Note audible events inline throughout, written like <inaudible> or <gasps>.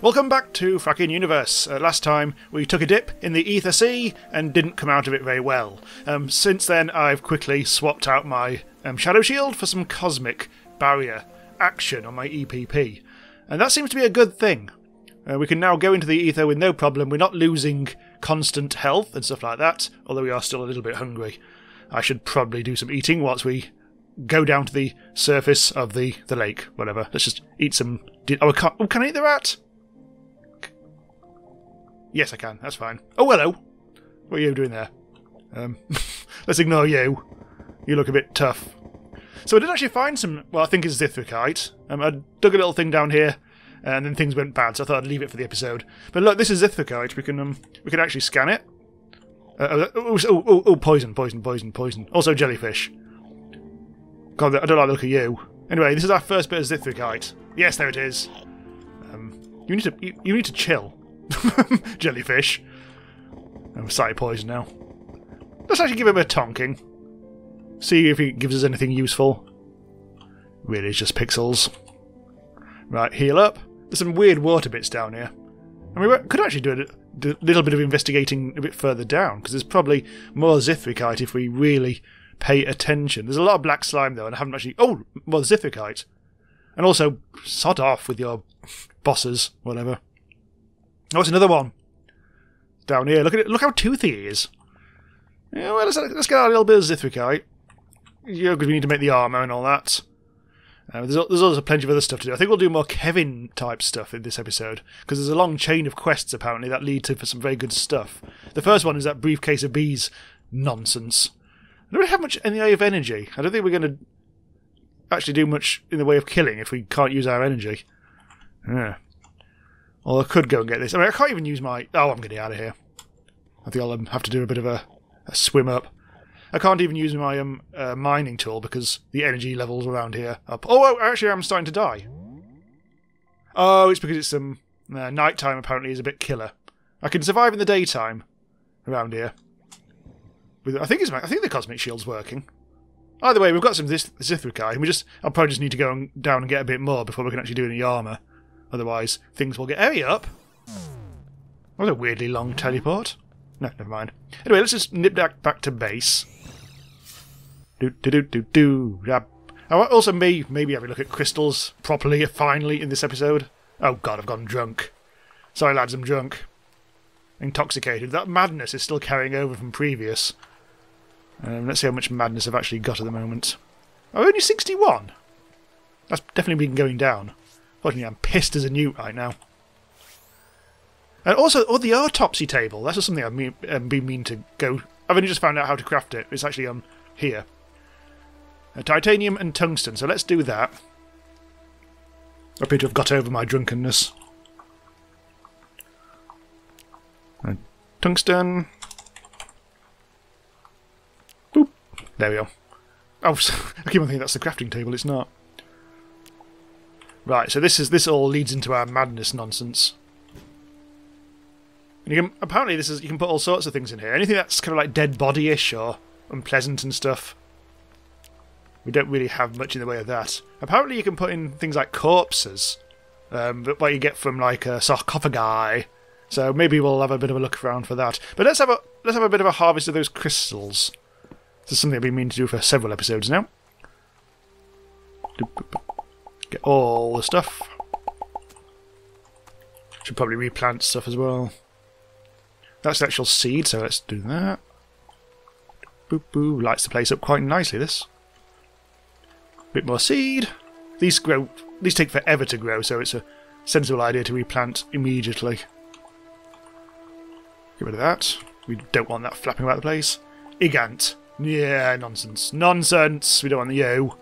Welcome back to Frackin' Universe. Uh, last time we took a dip in the Aether Sea and didn't come out of it very well. Um, since then, I've quickly swapped out my um, Shadow Shield for some Cosmic Barrier action on my EPP, and that seems to be a good thing. Uh, we can now go into the Ether with no problem. We're not losing constant health and stuff like that, although we are still a little bit hungry. I should probably do some eating whilst we go down to the surface of the, the lake, whatever. Let's just eat some. Oh, can't. Oh, can I eat the rat? Yes, I can. That's fine. Oh, hello. What are you doing there? Um, <laughs> let's ignore you. You look a bit tough. So I did actually find some. Well, I think it's xithricite. Um, I dug a little thing down here, and then things went bad. So I thought I'd leave it for the episode. But look, this is xithricite. We can um, we can actually scan it. Uh, oh, oh, oh, oh, poison, poison, poison, poison. Also jellyfish. God, I don't like the look of you. Anyway, this is our first bit of xithricite. Yes, there it is. Um, you need to you, you need to chill. <laughs> jellyfish. I'm sight poison now. Let's actually give him a tonking. See if he gives us anything useful. Really, it's just pixels. Right, heal up. There's some weird water bits down here. And we could actually do a, little bit of investigating a bit further down, because there's probably more xithricite if we really pay attention. There's a lot of black slime though, and I haven't actually. Oh, more xithricite. And also, sod off with your bosses, whatever. Oh, it's another one. Down here. Look at it. Look how toothy he is. Yeah, well, let's, let's get a little bit of xithricite. Yeah, because we need to make the armour and all that. Uh, there's, there's also plenty of other stuff to do. I think we'll do more Kevin type stuff in this episode because there's a long chain of quests apparently that lead to for some very good stuff. The first one is that briefcase of bees nonsense. I don't really have much in the way of energy. I don't think we're going to actually do much in the way of killing if we can't use our energy. Yeah. Or I could go and get this. I mean, I can't even use my. Oh, I'm getting out of here. I think I'll um, have to do a bit of a, a swim up. I can't even use my um, uh, mining tool because the energy levels around here up. Oh, actually, I'm starting to die. Oh, it's because it's some um, uh, nighttime. Apparently, is a bit killer. I can survive in the daytime around here. With I think it's I think the cosmic shield's working. Either way, we've got some this Xithricite, and we just I'll probably just need to go down and get a bit more before we can actually do any armor. Otherwise, things will get hurry up. Was a weirdly long teleport. No, never mind. Anyway, let's just nip back back to base. Do do do do do. I also may maybe have a look at crystals properly finally in this episode. Oh god, I've gone drunk. Sorry lads, I'm drunk. Intoxicated. That madness is still carrying over from previous. Um, let's see how much madness I've actually got at the moment. Oh, only 61? That's definitely been going down. Fortunately, I'm pissed as a newt right now. And also, oh, the autopsy table. That's just something I've um, been mean to go... I've only just found out how to craft it. It's actually um here. Uh, titanium and tungsten, so let's do that. I appear to have got over my drunkenness. Uh, tungsten. Boop. There we go. Oh, <laughs> I keep on thinking that's the crafting table. It's not. Right, so this is this all leads into our madness nonsense. And you can apparently this is you can put all sorts of things in here. Anything that's kind of like dead body-ish or unpleasant and stuff. We don't really have much in the way of that. Apparently you can put in things like corpses, um, what you get from like a sarcophagi. So maybe we'll have a bit of a look around for that. But let's have a let's have a bit of a harvest of those crystals. This is something I've been meaning to do for several episodes now. Get all the stuff. Should probably replant stuff as well. That's the actual seed, so let's do that. Boop boo, lights the place up quite nicely, this. Bit more seed. These grow these take forever to grow, so it's a sensible idea to replant immediately. Get rid of that. We don't want that flapping about the place. Igant. Yeah, nonsense. Nonsense! We don't want the yo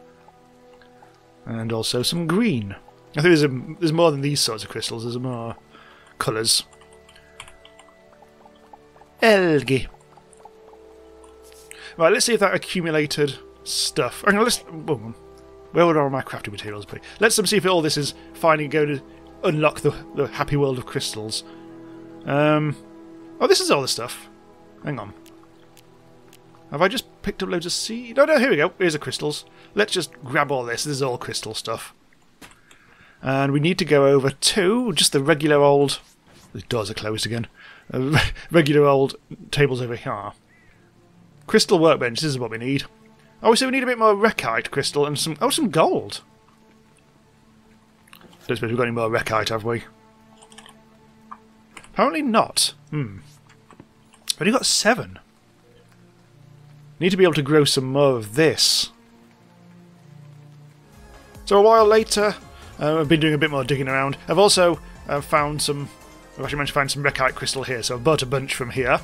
and also some green. I think there's a, there's more than these sorts of crystals. There's more colours. Algae. Right, let's see if that accumulated stuff. I'm let's. Where would all my crafting materials be? Let's see if all this is finally going to unlock the, the happy world of crystals. Um. Oh, this is all the stuff. Hang on. Have I just picked up loads of seed? No, no, here we go. Here's the crystals. Let's just grab all this. This is all crystal stuff. And we need to go over to just the regular old. The doors are closed again. Uh, <laughs> regular old tables over here. Crystal workbench. This is what we need. Oh, so we need a bit more rekite crystal and some. Oh, some gold. Don't suppose we've got any more rekite, have we? Apparently not. Hmm. We've only got seven. Need to be able to grow some more of this. So a while later, uh, I've been doing a bit more digging around. I've also uh, found some. I've actually managed to find some rekite crystal here, so I've bought a bunch from here,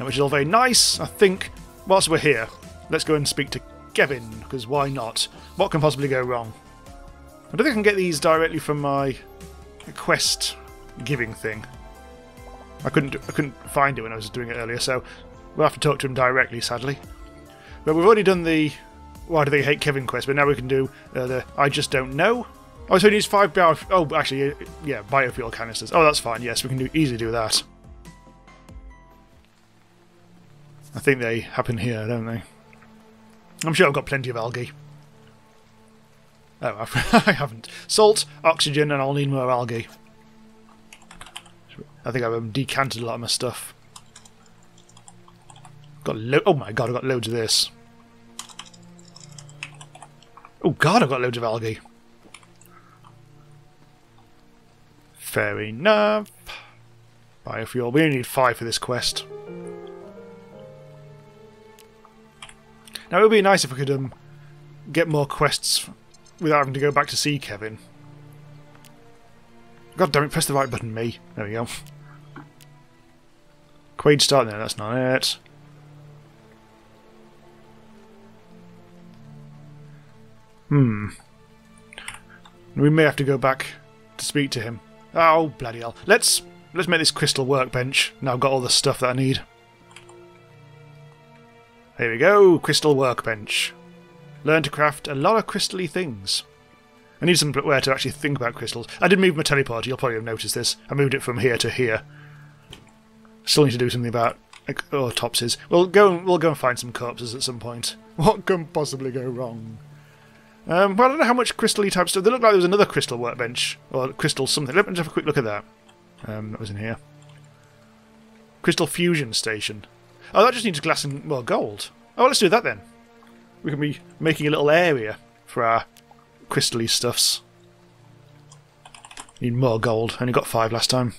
uh, which is all very nice. I think. Whilst we're here, let's go and speak to Kevin, because why not? What can possibly go wrong? I don't think I can get these directly from my quest giving thing. I couldn't I couldn't find it when I was doing it earlier, so we'll have to talk to him directly, sadly. But we've already done the why do they hate Kevin quest, but now we can do uh, the I just don't know. Oh, so he needs five bio. Oh, actually, yeah, biofuel canisters. Oh, that's fine. Yes, we can do easily do that. I think they happen here, don't they? I'm sure I've got plenty of algae. Oh, <laughs> I haven't. Salt, oxygen, and I'll need more algae. I think I've decanted a lot of my stuff. Got lo- oh my god, I've got loads of this. Oh god, I've got loads of algae. Fair enough. Biofuel. We only need five for this quest. Now it would be nice if we could um, get more quests without having to go back to see Kevin. God damn it, press the right button, me. There we go. Quaid start there, that's not it. Hmm. We may have to go back to speak to him. Oh, bloody hell. Let's let's make this crystal workbench. Now I've got all the stuff that I need. Here we go, crystal workbench. Learn to craft a lot of crystally things. I need somewhere to actually think about crystals. I did move my teleport, you'll probably have noticed this. I moved it from here to here. Still need to do something about autopsies. We'll go we'll go and find some corpses at some point. <laughs> What can possibly go wrong? Um, well, I don't know how much crystal type stuff. They look like there was another crystal workbench or crystal something. Let me just have a quick look at that. Um, that was in here. Crystal fusion station. Oh, that just needs glass and well gold. Oh, let's do that then. We can be making a little area for our crystally stuffs. Need more gold. Only got five last time.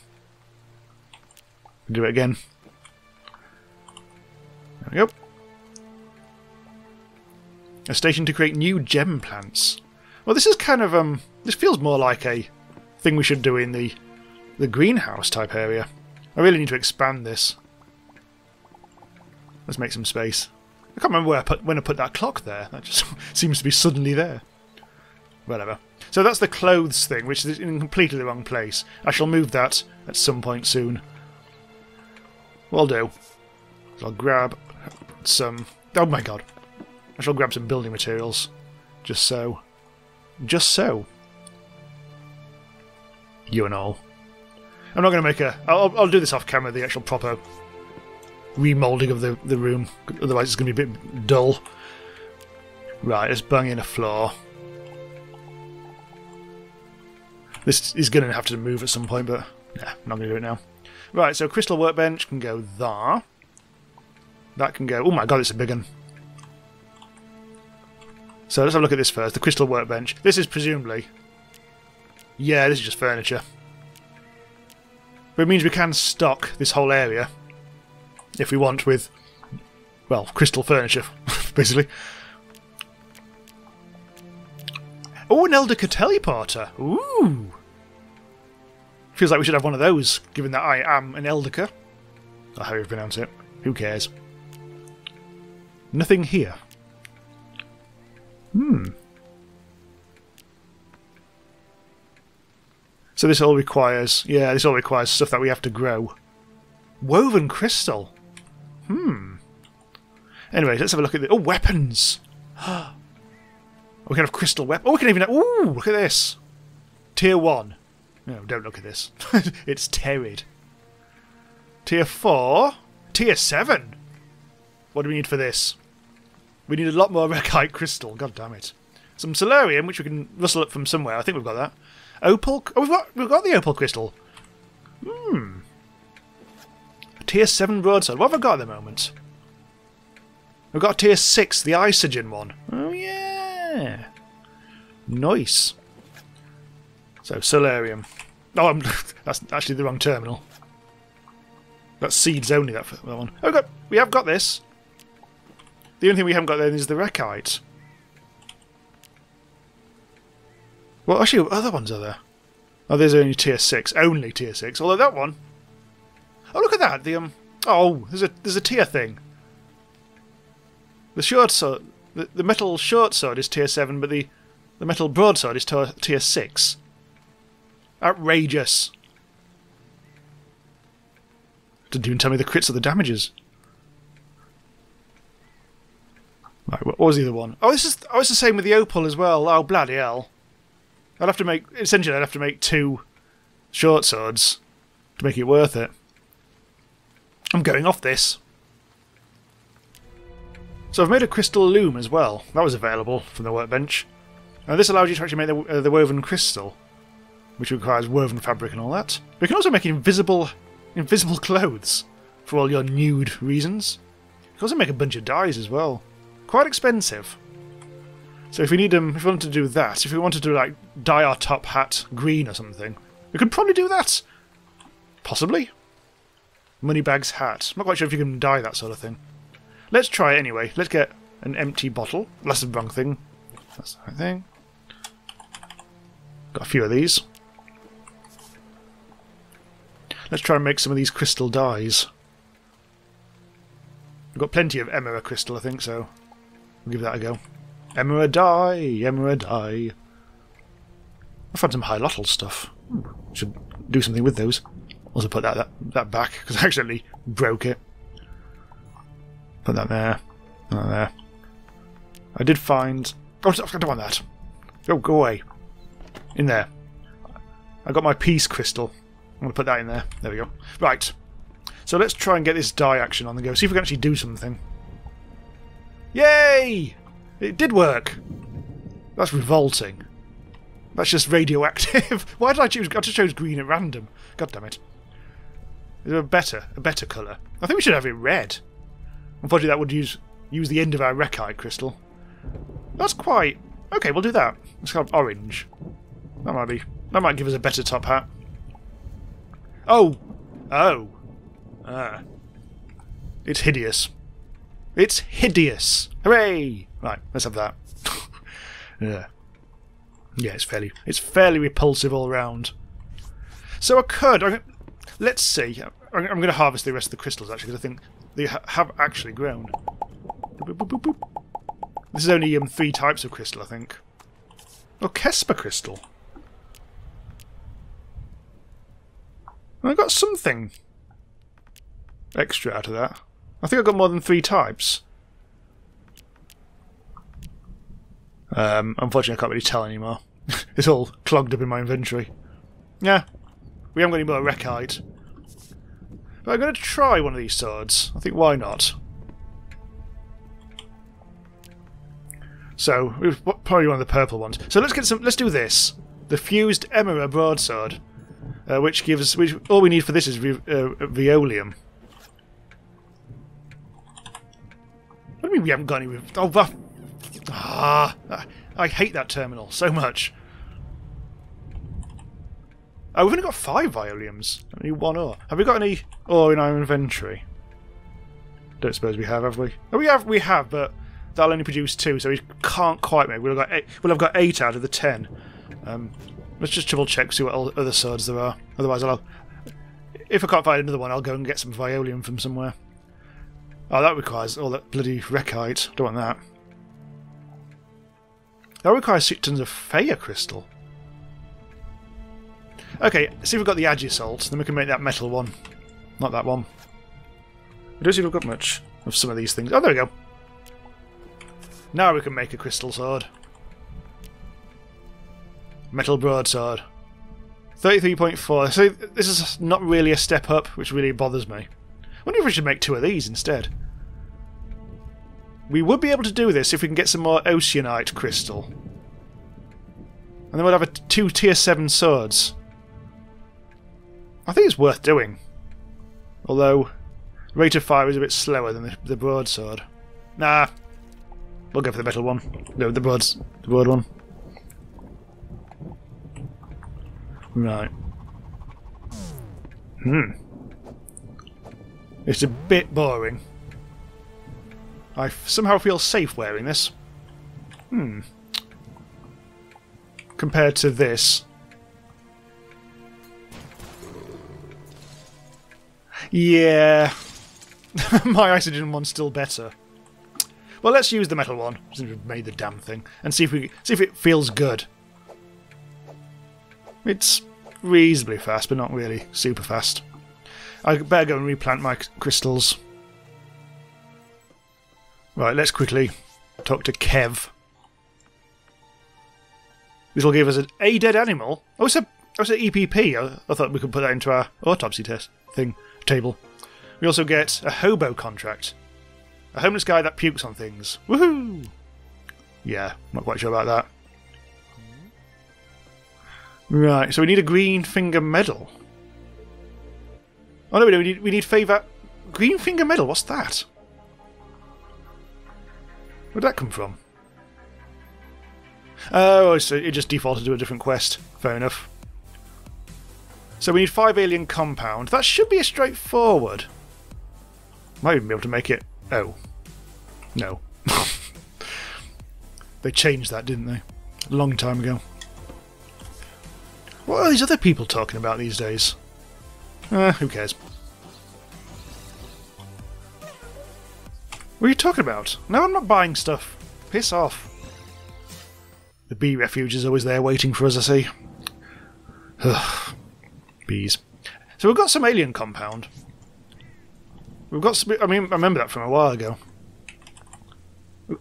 Do it again. There we go. A station to create new gem plants. Well, this is kind of um. This feels more like a thing we should do in the the greenhouse type area. I really need to expand this. Let's make some space. I can't remember where I put when I put that clock there. That just <laughs> seems to be suddenly there. Whatever. So that's the clothes thing, which is in completely the wrong place. I shall move that at some point soon. Will do. I'll grab some. Oh my god. I shall grab some building materials. Just so. Just so. You and all. I'm not going to make a. I'll, I'll do this off camera, the actual proper remoulding of the, the room. Otherwise, it's going to be a bit dull. Right, let's bang in a floor. This is going to have to move at some point, but yeah, I'm not going to do it now. Right, so crystal workbench can go there. That can go. Oh my god, it's a big one. So let's have a look at this first. The crystal workbench. This is presumably. Yeah, this is just furniture. But it means we can stock this whole area if we want with, well, crystal furniture, <laughs> basically. Oh, an Eldica teleporter. Ooh. Feels like we should have one of those, given that I am an Eldica. Or how you pronounce it. Who cares? Nothing here. Hmm. So this all requires, yeah, this all requires stuff that we have to grow. Woven crystal. Hmm. Anyway, let's have a look at the. Oh, weapons! <gasps> we can have crystal weapon. Oh, we can even have. Ooh, look at this! Tier 1. No, don't look at this. <laughs> it's Terrid. Tier 4. Tier 7. What do we need for this? We need a lot more <laughs> Rekite crystal. God damn it. Some Solarium, which we can rustle up from somewhere. I think we've got that. Opal. Oh, we've got we've got the opal crystal. Hmm. Tier seven broadsword. What have I got at the moment? We've got tier six, the Isogen one. Oh yeah. Nice. So Solarium. Oh, I'm, <laughs> that's actually the wrong terminal. That's seeds only. That, that one. Oh, we have got this. The only thing we haven't got then is the Rekite. Well, actually, what other ones are there? Oh, there's only tier six. Only tier six. Although that one. Oh, look at that. The um. Oh, there's a there's a tier thing. The short sword, the, the metal short sword is tier seven, but the the metal broadsword is tier, six. Outrageous. Didn't even tell me the crits or the damages. Right, what was the other one? Oh, this is oh, it's the same with the opal as well. Oh, bloody hell! I'd have to make essentially I'd have to make two short swords to make it worth it. I'm going off this. So I've made a crystal loom as well. That was available from the workbench. Now this allows you to actually make the, uh, the woven crystal, which requires woven fabric and all that. But you can also make invisible, invisible <laughs> clothes for all your nude reasons. You can also make a bunch of dyes as well. Quite expensive. So if we need them, if we wanted to do that, if we wanted to like dye our top hat green or something, we could probably do that. Possibly. Moneybags hat. I'm not quite sure if you can dye that sort of thing. Let's try it anyway. Let's get an empty bottle. That's the wrong thing. That's the right thing. Got a few of these. Let's try and make some of these crystal dyes. We've got plenty of emerald crystal, I think, so we'll give that a go. Emerald dye, emerald dye. I found some Hylotl stuff. Hmm, should do something with those. Also put that that, that back, because <laughs> I accidentally broke it. Put that there. That there. I did find... Oh, I don't want that. Go, go away. In there. I got my peace crystal. I'm going to put that in there. There we go. Right. So let's try and get this die action on the go. See if we can actually do something. Yay! It did work. That's revolting. That's just radioactive. <laughs> Why did I choose? I just chose green at random. God damn it. Is there a better, a better colour? I think we should have it red. Unfortunately, that would use use the end of our Rekite crystal. That's quite okay. We'll do that. It's kind of orange. That might be. That might give us a better top hat. Oh, oh, ah! It's hideous. It's hideous. Hooray! Right, let's have that. <laughs> yeah. Yeah, it's fairly it's fairly repulsive all round. So I could. Let's see. I'm, I'm going to harvest the rest of the crystals actually because I think they ha have actually grown. Boop, boop, boop, this is only um, three types of crystal, I think. Oh, Kesper crystal. I got something extra out of that. I think I've got more than three types. Um, unfortunately, I can't really tell anymore. <laughs> it's all clogged up in my inventory. Yeah, we haven't got any more Rekite. But I'm going to try one of these swords. I think why not? So, probably one of the purple ones. So let's get some. Let's do this. The fused Emerald broadsword, uh, which gives which all we need for this is uh, Violium. Mean we haven't got any? Oh, ah, I hate that terminal so much. Oh, we've only got five Violiums. Only one ore. Have we got any ore in our inventory? Don't suppose we have, have we? Oh, we have. We have, but that'll only produce two, so we can't quite make. We'll have got eight. We'll have got eight out of the ten. Um, let's just double check, see what other swords there are. Otherwise, I'll. If I can't find another one, I'll go and get some Violium from somewhere. Oh, that requires all that bloody Rekite. Don't want that. That requires six tons of Faya crystal. Okay, see if we've got the agi Agisalt, then we can make that metal one. Not that one. We don't seem to have got much of some of these things. Oh, there we go. Now we can make a crystal sword. Metal broadsword. 33.4. So this is not really a step up, which really bothers me. I wonder if we should make two of these instead. We would be able to do this if we can get some more Oceanite crystal. And then we'll have a two tier 7 swords. I think it's worth doing. Although, rate of fire is a bit slower than the, the broadsword. Nah. We'll go for the metal one. No, the broads, the broad one. Right. Hmm. It's a bit boring. I somehow feel safe wearing this. Hmm. Compared to this. Yeah. <laughs> My oxygen one's still better. Well, let's use the metal one, since we've made the damn thing, and see if we see if it feels good. It's reasonably fast, but not really super fast. I better go and replant my crystals. Right, let's quickly talk to Kev. This will give us an a dead animal. Oh, it's a oh, it's an EPP. I, I thought we could put that into our autopsy test thing table. We also get a hobo contract. A homeless guy that pukes on things. Woohoo! Yeah, not quite sure about that. Right, so we need a green finger medal. Oh no, we need, we need favour. Green finger medal. What's that? Where'd that come from? Oh, so it just defaulted to a different quest. Fair enough. So we need five alien compound. That should be a straightforward. Might even be able to make it. Oh, no. <laughs> they changed that, didn't they? A long time ago. What are these other people talking about these days? Uh, who cares? What are you talking about? No, I'm not buying stuff. Piss off. The bee refuge is always there waiting for us, I see. Ugh. Bees. So we've got some alien compound. We've got some, I mean, I remember that from a while ago.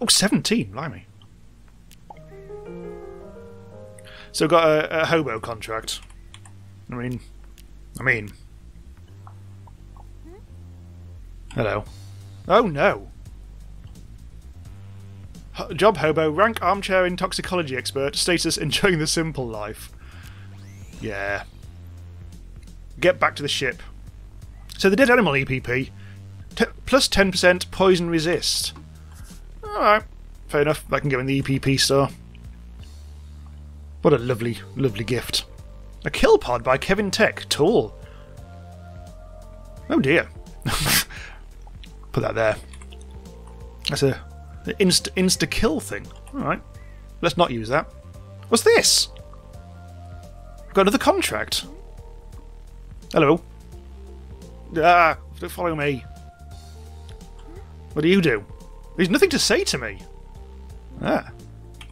Oh, 17, blimey. So we've got a, a hobo contract. I mean, I mean. Hello. Oh no. Job hobo, rank armchair in toxicology expert, status enjoying the simple life. Yeah. Get back to the ship. So the dead animal EPP, plus 10% poison resist. Alright, fair enough. That can go in the EPP store. What a lovely, lovely gift. A kill pod by Kevin Tech, tool. Oh dear. <laughs> Put that there. That's a an insta insta kill thing. Alright. Let's not use that. What's this? I've got another contract. Hello. Ah, don't follow me. What do you do? There's nothing to say to me. Ah,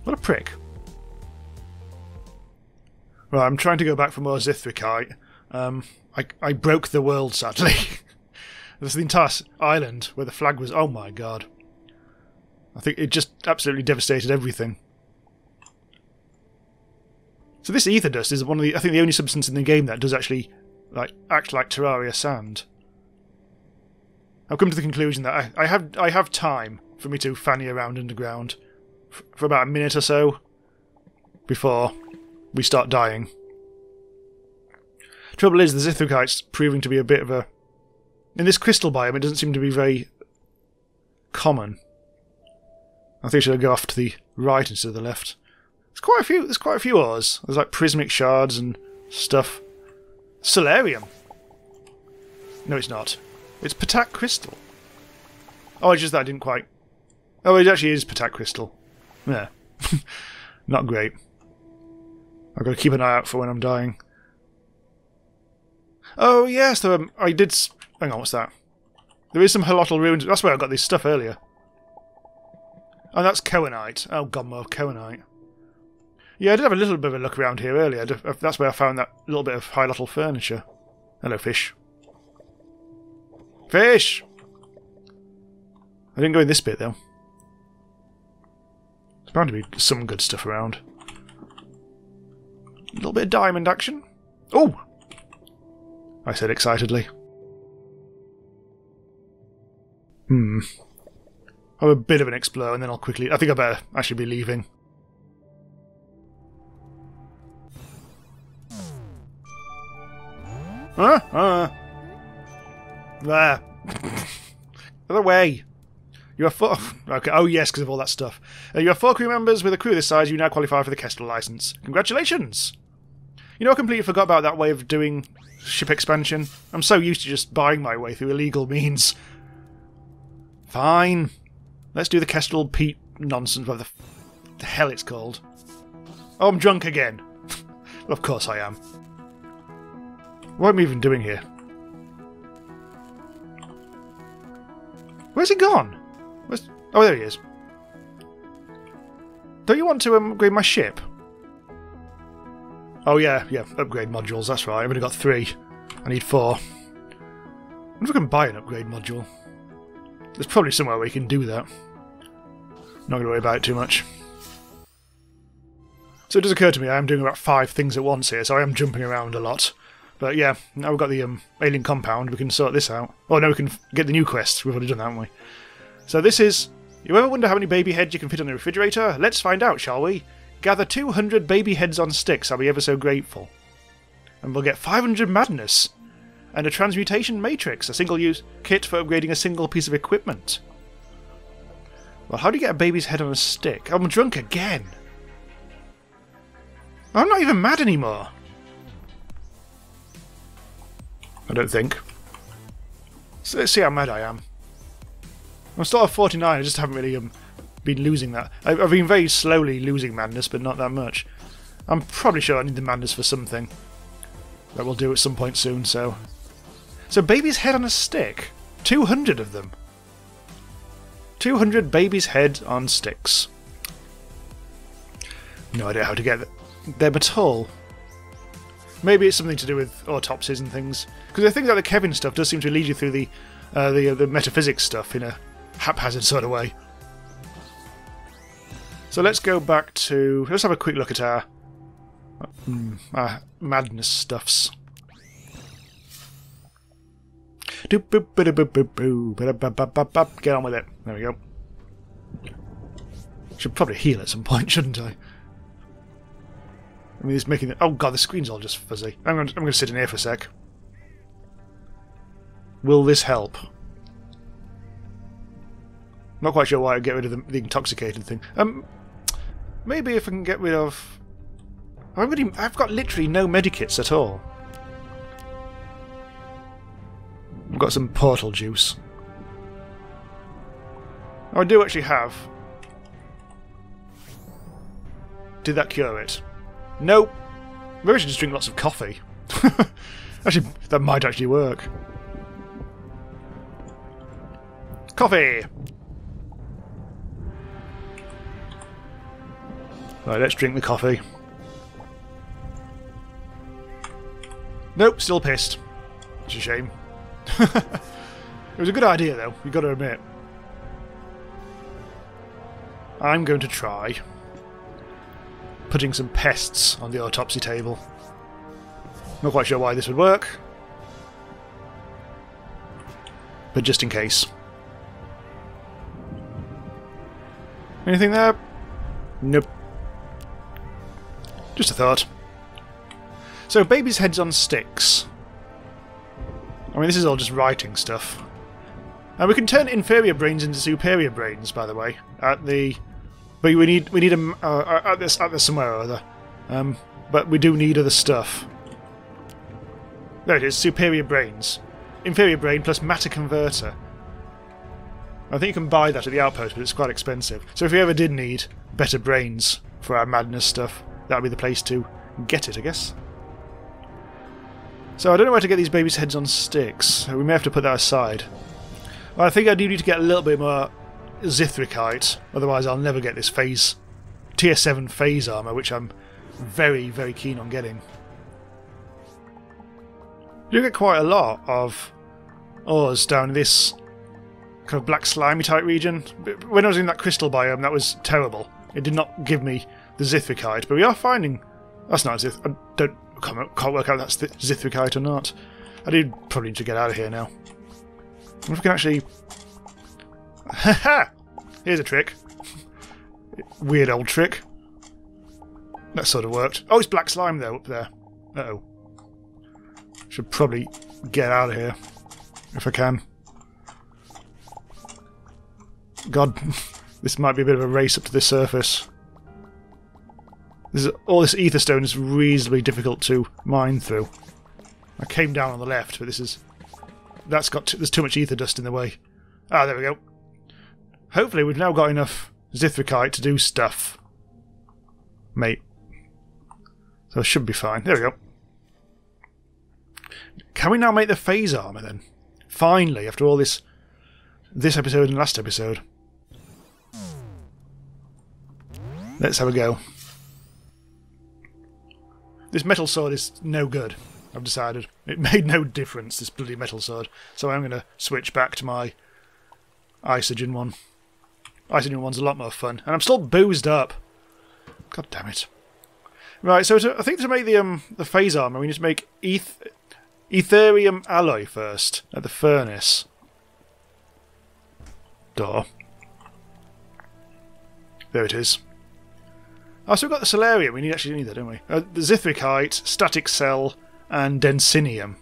what a prick. Right, I'm trying to go back for more. Um, I, I broke the world, sadly. <laughs> There's the entire island where the flag was. Oh my god. I think it just absolutely devastated everything. So this ether dust is one of the, I think, the only substance in the game that does actually, like, act like Terraria sand. I've come to the conclusion that I, I have I have time for me to fanny around underground for about a minute or so before we start dying. Trouble is, the Xithricite's proving to be a bit of a. In this crystal biome, it doesn't seem to be very common. I think should go off to the right instead of the left. There's quite a few. There's quite a few ores. There's like prismic shards and stuff. Solarium. No, it's not. It's Patak crystal. Oh, it's just that I didn't quite. Oh, it actually is Patak crystal. Yeah, <laughs> not great. I've got to keep an eye out for when I'm dying. Oh yes, there, um, I did. Hang on, what's that? There is some Hylotl ruins. That's where I got this stuff earlier. Oh, that's Cohenite. Oh, God, more Cohenite. Yeah, I did have a little bit of a look around here earlier. That's where I found that little bit of Hylotl furniture. Hello, fish. Fish! I didn't go in this bit, though. There's bound to be some good stuff around. A little bit of diamond action. Oh! I said excitedly. Hmm. I'm a bit of an explorer, and then I'll quickly. I think I better actually be leaving. Huh? Huh? There. <laughs> Other way. You are four. <laughs> Okay. Oh yes, because of all that stuff. Uh, you have four crew members with a crew this size. You now qualify for the Kestrel license. Congratulations. You know, I completely forgot about that way of doing ship expansion. I'm so used to just buying my way through illegal means. Fine. Let's do the Kestrel Pete nonsense, whatever the, the hell it's called. Oh, I'm drunk again. <laughs> of course I am. What am I even doing here? Where's he gone? Where's... Oh, there he is. Don't you want to upgrade my ship? Oh, yeah, yeah, upgrade modules, that's right. I've only got three. I need four. I wonder if I can buy an upgrade module. There's probably somewhere where you can do that. Not going to worry about it too much. So it does occur to me I am doing about five things at once here, so I am jumping around a lot. But yeah, now we've got the um, alien compound, we can sort this out. Oh, no, we can get the new quest. We've already done that, haven't we? So this is... You ever wonder how many baby heads you can fit on the refrigerator? Let's find out, shall we? Gather 200 baby heads on sticks, I'll be ever so grateful. And we'll get 500 madness. And a transmutation matrix, a single-use kit for upgrading a single piece of equipment. Well, how do you get a baby's head on a stick? I'm drunk again. I'm not even mad anymore. I don't think. So let's see how mad I am. I'm still at 49, I just haven't really um, been losing that. I've, I've been very slowly losing madness, but not that much. I'm probably sure I need the madness for something. That we'll do at some point soon, so... So baby's head on a stick? 200 of them. 200 baby's head on sticks. No idea how to get them at all. Maybe it's something to do with autopsies and things. Because I think that the Kevin stuff does seem to lead you through the uh, the, uh, the metaphysics stuff in a haphazard sort of way. So let's go back to... Let's have a quick look at our, um, our madness stuffs. Get on with it. There we go. Should probably heal at some point, shouldn't I? I mean, he's making it. Oh god, the screen's all just fuzzy. I'm going. To, I'm going to sit in here for a sec. Will this help? Not quite sure why I get rid of the, the intoxicated thing. Um, maybe if I can get rid of. I've, really, I've got literally no medikits at all. I've got some portal juice. Oh, I do actually have. Did that cure it? Nope. Maybe I should just drink lots of coffee. <laughs> actually, that might actually work. Coffee! Right, let's drink the coffee. Nope, still pissed. It's a shame. <laughs> it was a good idea, though, you've got to admit. I'm going to try putting some pests on the autopsy table. Not quite sure why this would work, but just in case. Anything there? Nope. Just a thought. So, baby's head's on sticks. I mean, this is all just writing stuff. And we can turn inferior brains into superior brains, by the way, at the but we need we need a uh, uh, at this at this somewhere or other. Um, but we do need other stuff. There it is. Superior brains, inferior brain plus matter converter. I think you can buy that at the outpost, but it's quite expensive. So if you ever did need better brains for our madness stuff, that would be the place to get it, I guess. So I don't know where to get these babies' heads on sticks. We may have to put that aside. I think I do need to get a little bit more Xithricite, otherwise I'll never get this phase tier 7 phase armor, which I'm very, very keen on getting. You get quite a lot of ores down this kind of black slimy type region. When I was in that crystal biome, that was terrible. It did not give me the Xithricite, but we are finding. That's not Zith. I don't can't, can't work out if that's Xithricite or not. I do probably need to get out of here now. if we can actually Ha <laughs> Here's a trick. Weird old trick. That sort of worked. Oh, it's black slime though up there. Uh oh. Should probably get out of here if I can. God, <laughs> this might be a bit of a race up to the surface. This is, all this ether stone is reasonably difficult to mine through. I came down on the left, but this is that's got too, there's too much ether dust in the way. Ah, there we go. Hopefully, we've now got enough xithricite to do stuff, mate. So it should be fine. There we go. Can we now make the phase armor then? Finally, after all this, this episode and last episode. Let's have a go. This metal sword is no good, I've decided. It made no difference, this bloody metal sword. So I'm going to switch back to my Isogen one. Isogen one's a lot more fun. And I'm still boozed up. God damn it. Right, so to, I think to make the um the phase armor, we need to make eth Etherium alloy first at the furnace door. There it is. Oh, so we've got the Solarium. We need actually need that, don't we? Uh, the Xithricite, Static Cell, and Densinium.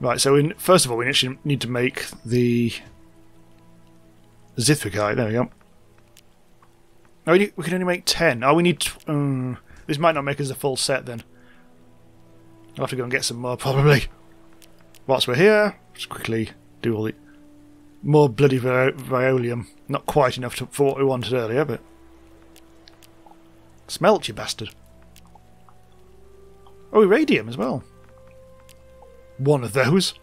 Right, so we, first of all, we actually need to make the Xithricite. There we go. Oh, we, we can only make 10. Oh, we need... Um, this might not make us a full set then. I'll have to go and get some more, <laughs> probably. Whilst we're here, just quickly do all the... More bloody vi Violium. Not quite enough to, for what we wanted earlier, but... Smelt, you bastard. Oh, Irradium as well. One of those.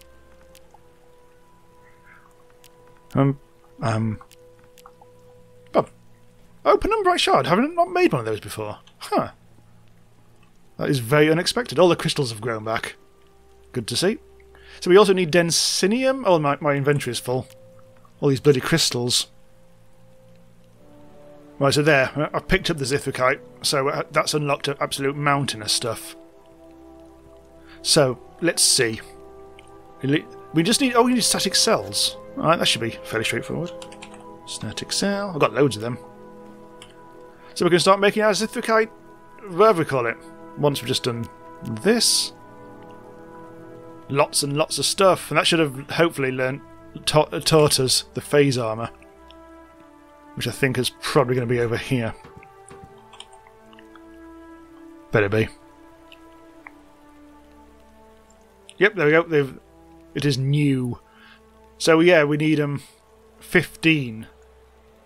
Um, um... Oh. Open and bright shard. Haven't not made one of those before. Huh. That is very unexpected. All the crystals have grown back. Good to see. So we also need Densinium. Oh, my, my inventory is full. All these bloody crystals. Right, so there. I've picked up the Xithricite, so uh, that's unlocked an absolute mountain of stuff. So, let's see. We just need... Oh, we need static cells. Alright, that should be fairly straightforward. Static cell. I've got loads of them. So we can start making our Xithricite, whatever we call it. Once we've just done this. Lots and lots of stuff. And that should have hopefully learnt, taught, taught us the phase armour which I think is probably going to be over here. Better be. Yep, there we go. They've, it is new. So yeah, we need um 15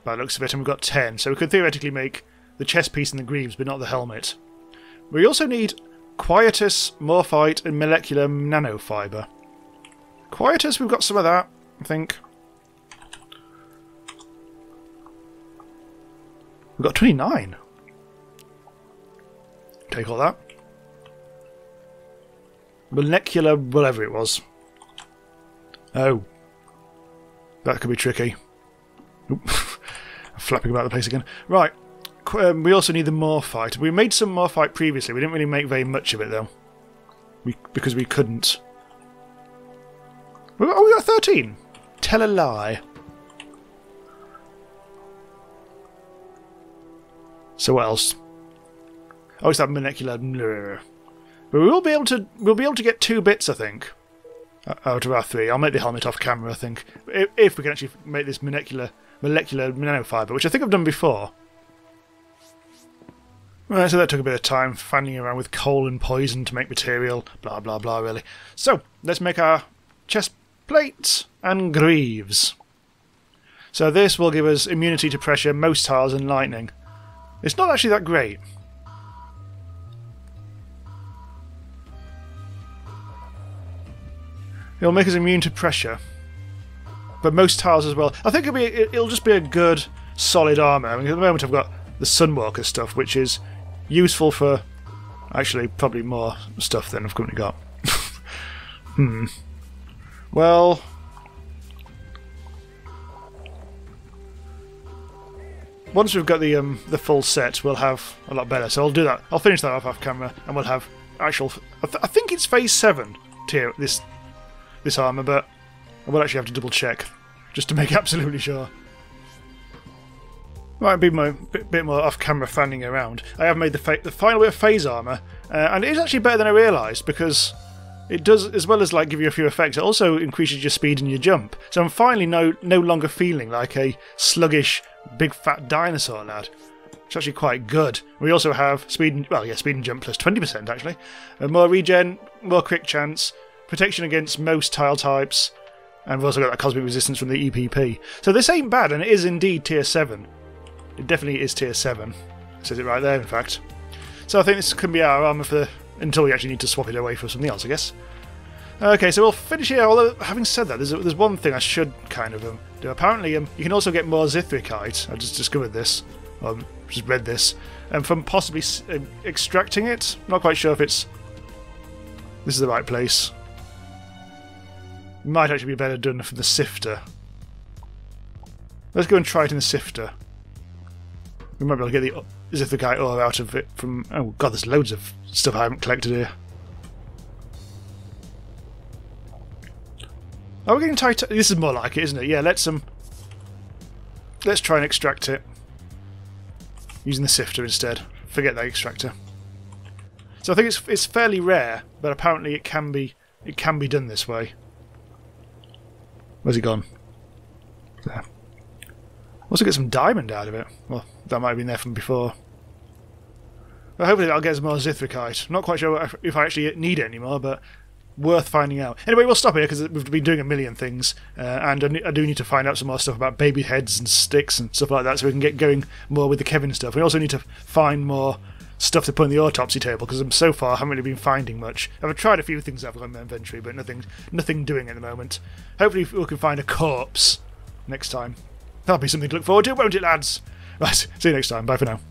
by looks of it, and we've got 10. So we could theoretically make the chest piece and the greaves, but not the helmet. We also need Quietus, Morphite, and Molecular Nanofiber. Quietus, we've got some of that, I think. We've got 29. Take all that. Molecular whatever it was. Oh. That could be tricky. <laughs> flapping about the place again. Right. Um, we also need the morphite. We made some morphite previously. We didn't really make very much of it though. We, because we couldn't. Oh, we got 13. Tell a lie. So what else? Oh, it's that molecular. But we will be able to. We'll be able to get two bits, I think, out of our three. I'll make the helmet off camera. I think if, if we can actually make this molecular molecular nanofiber, which I think I've done before. Right, so that took a bit of time, fanning around with coal and poison to make material, blah blah blah, really. So, let's make our chest plates and greaves. So this will give us immunity to pressure, most tiles and lightning. It's not actually that great. It'll make us immune to pressure. But most tiles as well. I think it'll be it'll just be a good solid armor. I mean, at the moment I've got the Sunwalker stuff, which is useful for actually probably more stuff than I've currently got. <laughs> hmm. Well, once we've got the um, the full set, we'll have a lot better. So I'll do that. I'll finish that off off camera, and we'll have actual. I, th- I think it's phase seven tier this this armor, but I will actually have to double check just to make <laughs> absolutely sure. Might be my bit, bit more off-camera fanning around. I have made the the final bit of phase armor, uh, and it is actually better than I realised because it does as well as like give you a few effects. It also increases your speed and your jump. So I'm finally no no longer feeling like a sluggish big fat dinosaur lad. It's actually quite good. We also have speed and well, yeah, speed and jump plus plus twenty percent actually. Uh, more regen, more quick chance, protection against most tile types, and we've also got that cosmic resistance from the EPP. So this ain't bad, and it is indeed tier seven. It definitely is tier seven. It says it right there, in fact. So I think this can be our armor for the, until we actually need to swap it away for something else, I guess. Okay, so we'll finish here. Although, having said that, there's, there's one thing I should kind of um, do. Apparently, um, you can also get more Xithricite. I just discovered this. Um, just read this. And from possibly uh, extracting it. Not quite sure if it's. This is the right place. Might actually be better done from the sifter. Let's go and try it in the sifter. We might be able to get the as if the guy ore out of it from. Oh god, there's loads of stuff I haven't collected here. Are we getting tight? This is more like it, isn't it? Yeah, let's um, let's try and extract it using the sifter instead. Forget that extractor. So I think it's it's fairly rare, but apparently it can be it can be done this way. Where's he gone? There. Also get some diamond out of it. Well, that might have been there from before. Hopefully I'll get some more Xithricite. Not quite sure if I actually need it anymore, but worth finding out. Anyway, we'll stop here because we've been doing a million things, uh, and I do need to find out some more stuff about baby heads and sticks and stuff like that, so we can get going more with the Kevin stuff. We also need to find more stuff to put in the autopsy table because I'm so far I haven't really been finding much. I've tried a few things I've got in my inventory, but nothing, nothing doing at the moment. Hopefully we can find a corpse next time. That'll be something to look forward to, won't it, lads? <laughs> Right, see you next time. Bye for now.